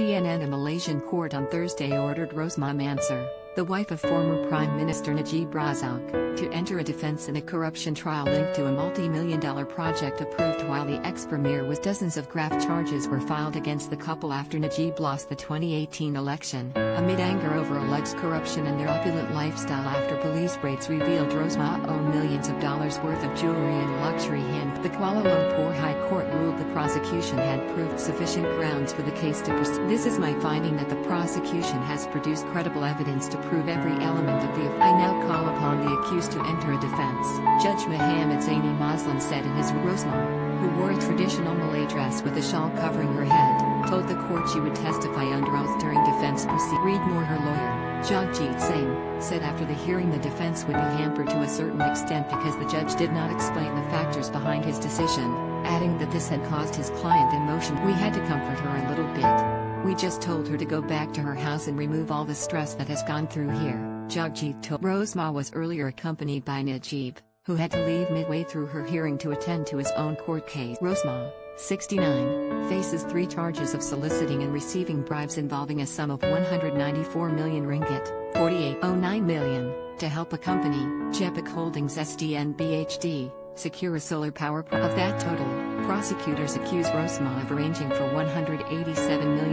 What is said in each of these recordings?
CNN a Malaysian court on Thursday ordered Rosmah Mansor, the wife of former Prime Minister Najib Razak, to enter a defense in a corruption trial linked to a multi-million dollar project approved while the ex-premier was dozens of graft charges were filed against the couple after Najib lost the 2018 election, amid anger over alleged corruption and their opulent lifestyle after police raids revealed Rosmah owned millions of dollars worth of jewelry and luxury hand. The Kuala Lumpur High Court ruled the prosecution had proved sufficient grounds for the case to proceed. This is my finding that the prosecution has produced credible evidence to prove every element of the if I now call upon the accused to enter a defense. Judge Mohamed Zaini Mazlan said in his Rosmah, who wore a traditional Malay dress with a shawl covering her head, told the court she would testify under oath during defense proceedings. Read more her lawyer, Jagjit Singh, said after the hearing the defense would be hampered to a certain extent because the judge did not explain the factors behind his decision, adding that this had caused his client emotion. We had to comfort her a little bit. We just told her to go back to her house and remove all the stress that has gone through here, told. Rosmah was earlier accompanied by Najib, who had to leave midway through her hearing to attend to his own court case. Rosmah, 69, faces three charges of soliciting and receiving bribes involving a sum of 194 million ringgit, 4809 million, to help a company, Jepak Holdings SDN BHD, secure a solar power pro- of that total. Prosecutors accuse Rosmah of arranging for 187 million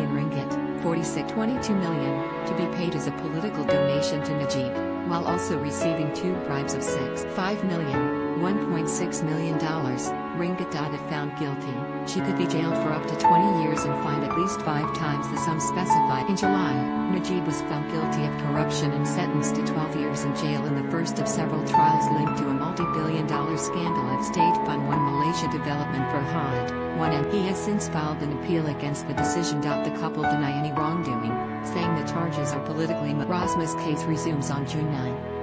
4622 million, to be paid as a political donation to Najib, while also receiving two bribes of 6 5 million, 1.6 million dollars. Ringgit. If found guilty, she could be jailed for up to 20 years and fined at least five times the sum specified. In July, Najib was found guilty of corruption and sentenced to 12 years in jail in the first of several trials linked to a multi-billion dollar scandal at State Fund 1 Malaysia Development Berhad, 1 and he has since filed an appeal against the decision. The couple deny any wrongdoing, saying the charges are politically. Rosmah's case resumes on June 9.